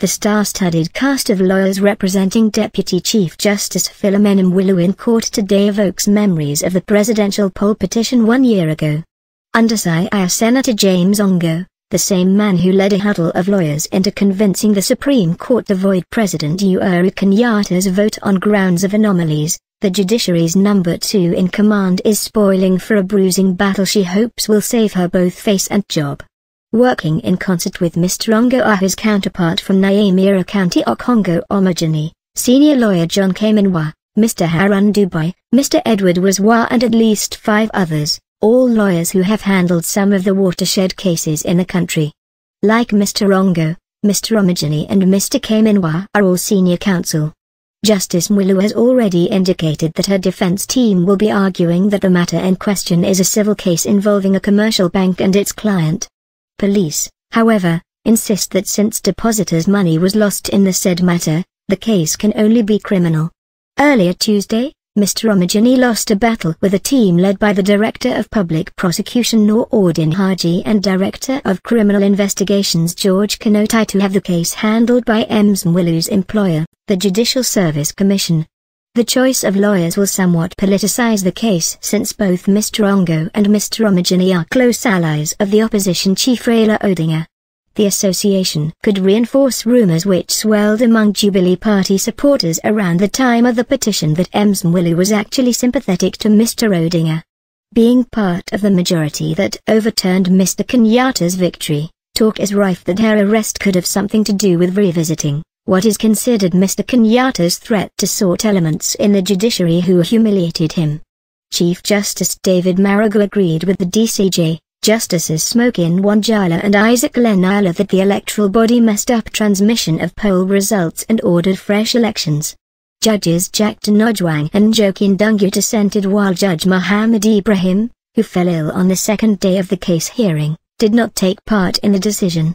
the star-studded cast of lawyers representing Deputy Chief Justice Philomena Mwilu in court today evokes memories of the presidential poll petition one year ago. Under Senator James Orengo, the same man who led a huddle of lawyers into convincing the Supreme Court to void President Uhuru Kenyatta's vote on grounds of anomalies, the judiciary's number two in command is spoiling for a bruising battle she hopes will save her both face and job. Working in concert with Mr. Orengo are his counterpart from Nyamira County Okongo Omogeni, senior lawyer John Khaminwa, Mr. Harun Ndubi, Mr. Edward Waswa and at least five others, all lawyers who have handled some of the watershed cases in the country. Like Mr. Orengo, Mr. Omogeni and Mr. Khaminwa are all senior counsel. Justice Mwilu has already indicated that her defense team will be arguing that the matter in question is a civil case involving a commercial bank and its client. Police, however, insist that since depositors' money was lost in the said matter, the case can only be criminal. Earlier Tuesday, Mr. Omogeni lost a battle with a team led by the Director of Public Prosecution Noordin Haji and Director of Criminal Investigations George Kinoti to have the case handled by Ems Mwilu's employer, the Judicial Service Commission. The choice of lawyers will somewhat politicize the case since both Mr. Orengo and Mr. Omogeni are close allies of the opposition chief Raila Odinga. The association could reinforce rumors which swelled among Jubilee Party supporters around the time of the petition that Ems Mwilu was actually sympathetic to Mr. Odinga. Being part of the majority that overturned Mr. Kenyatta's victory, talk is rife that her arrest could have something to do with revisiting what is considered Mr. Kenyatta's threat to sort elements in the judiciary who humiliated him. Chief Justice David Maraga agreed with the DCJ, Justices Smokin Wanjala and Isaac Lenaola that the electoral body messed up transmission of poll results and ordered fresh elections. Judges Jackton Ojwang and Njoki Ndung'u dissented while Judge Muhammad Ibrahim, who fell ill on the second day of the case hearing, did not take part in the decision.